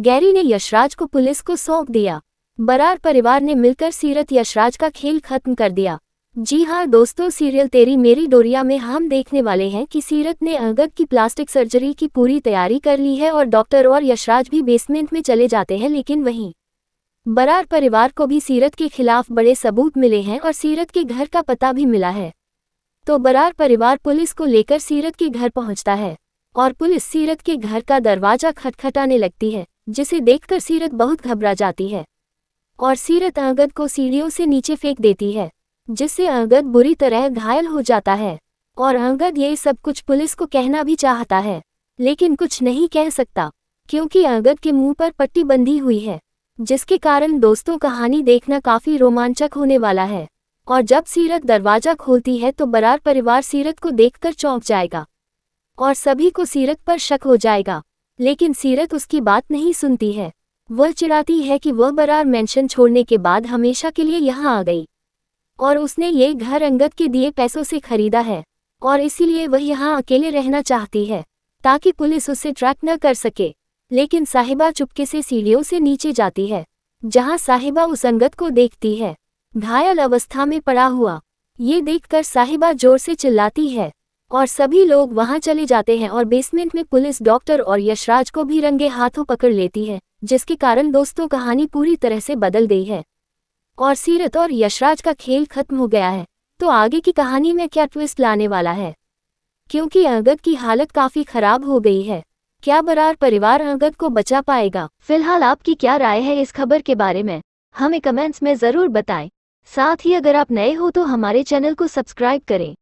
Gary ने यशराज को police को सौंप दिया। बरार परिवार ने मिलकर सीरत यशराज का खेल खत्म कर दिया। जी हाँ दोस्तों, सीरियल तेरी मेरी डोरिया में हम देखने वाले हैं कि सीरत ने अंगद की प्लास्टिक सर्जरी की पूरी तैयारी कर ली है और डॉक्टर और यशराज भी बेसमेंट में चले जाते हैं, लेकिन वहीं बरार परिवार को भी सीरत के खिलाफ बड़े सबूत मिले हैं और सीरत के घर का पता भी मिला है। तो बरार परिवार पुलिस को लेकर सीरत के घर पहुँचता है और पुलिस सीरत के घर का दरवाज़ा खटखटाने लगती है। जिसे देखकर सीरत बहुत घबरा जाती है और सीरत अंगद को सीढ़ियों से नीचे फेंक देती है, जिससे अंगद बुरी तरह घायल हो जाता है और अंगद ये सब कुछ पुलिस को कहना भी चाहता है, लेकिन कुछ नहीं कह सकता, क्योंकि अंगद के मुँह पर पट्टी बंधी हुई है, जिसके कारण दोस्तों कहानी देखना काफ़ी रोमांचक होने वाला है, और जब सीरत दरवाज़ा खोलती है तो बरार परिवार सीरत को देखकर चौंक जाएगा, और सभी को सीरत पर शक हो जाएगा। लेकिन सीरत उसकी बात नहीं सुनती है। वह चिढ़ाती है कि वह बरार मेंशन छोड़ने के बाद हमेशा के लिए यहाँ आ गई। और उसने ये घर अंगद के दिए पैसों से खरीदा है, और इसीलिए वह यहाँ अकेले रहना चाहती है, ताकि पुलिस उसे ट्रैक न कर सके। लेकिन साहिबा चुपके से सीढ़ियों से नीचे जाती है, जहाँ साहिबा उस अंगद को देखती है। घायल अवस्था में पड़ा हुआ। ये देखकर साहिबा ज़ोर से चिल्लाती है। और सभी लोग वहाँ चले जाते हैं और बेसमेंट में पुलिस डॉक्टर और यशराज को भी रंगे हाथों पकड़ लेती है, जिसके कारण दोस्तों कहानी पूरी तरह से बदल गई है। और सीरत और यशराज का खेल खत्म हो गया है तो आगे की कहानी में क्या ट्विस्ट लाने वाला है? क्योंकि अंगद की हालत काफ़ी खराब हो गई है, क्या बरार परिवार अंगद को बचा पाएगा? फ़िलहाल आपकी क्या राय है इस खबर के बारे में? हमें कमेंट्स में ज़रूर बताएँ। साथ ही अगर आप नए हो तो हमारे चैनल को सब्सक्राइब करें।